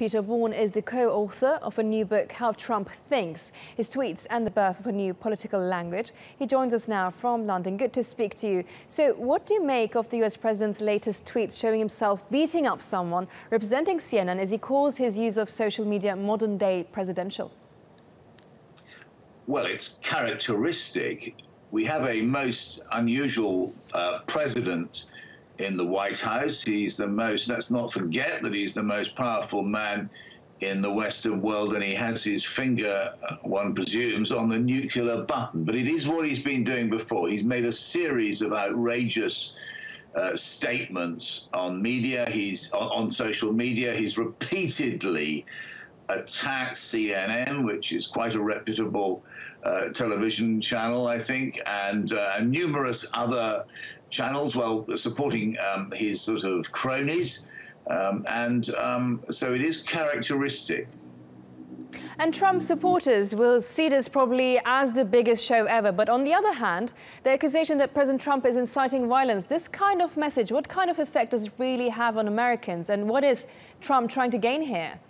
Peter Oborne is the co-author of a new book, How Trump Thinks, his tweets and the birth of a new political language. He joins us now from London. Good to speak to you. So what do you make of the US president's latest tweets showing himself beating up someone representing CNN as he calls his use of social media modern day presidential? Well, it's characteristic. We have a most unusual uh, president in the White House. He's the most, let's not forget that he's the most powerful man in the Western world, and he has his finger, one presumes, on the nuclear button. But it is what he's been doing before. He's made a series of outrageous uh, statements on media. He's on, on, social media. He's repeatedly attacked CNN, which is quite a reputable uh, television channel, I think, and uh, numerous other channels, well, supporting um, his sort of cronies. Um, and um, so it is characteristic. And Trump supporters will see this probably as the biggest show ever. But on the other hand, the accusation that President Trump is inciting violence, this kind of message, what kind of effect does it really have on Americans? And what is Trump trying to gain here?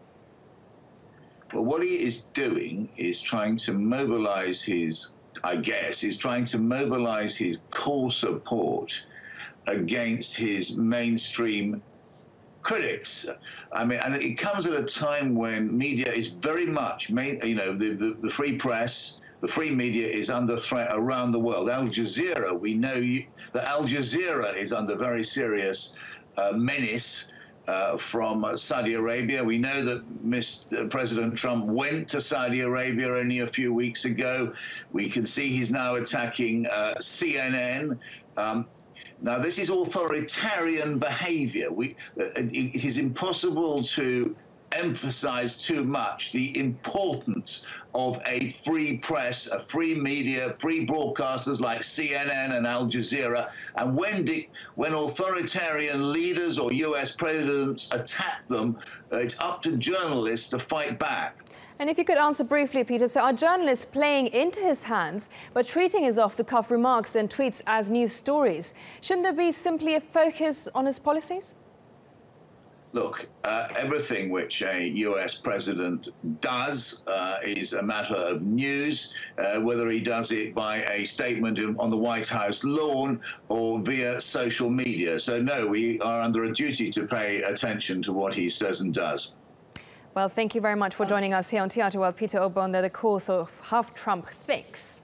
Well, what he is doing is trying to mobilize his I guess, is trying to mobilize his core support against his mainstream critics. I mean, and it comes at a time when media is very much, main, you know, the, the, the, free press, the free media is under threat around the world. Al Jazeera, we know you, that Al Jazeera is under very serious uh, menace uh, from Saudi Arabia. We know that Mr. Uh, President Trump went to Saudi Arabia only a few weeks ago. We can see he's now attacking uh, CNN. Um, now, this is authoritarian behavior. We, uh, it is impossible to emphasize too much the importance of a free press, a free media, free broadcasters like CNN and Al Jazeera. And when, when authoritarian leaders or US presidents attack them, uh, it's up to journalists to fight back. And if you could answer briefly, Peter, so are journalists playing into his hands but treating his off-the-cuff remarks and tweets as news stories? Shouldn't there be simply a focus on his policies? Look, uh, everything which a US president does uh, is a matter of news, uh, whether he does it by a statement on the White House lawn or via social media. So, no, we are under a duty to pay attention to what he says and does. Well, thank you very much for joining us here on TRT World. Peter Oborne, the co-author of How Trump Thinks.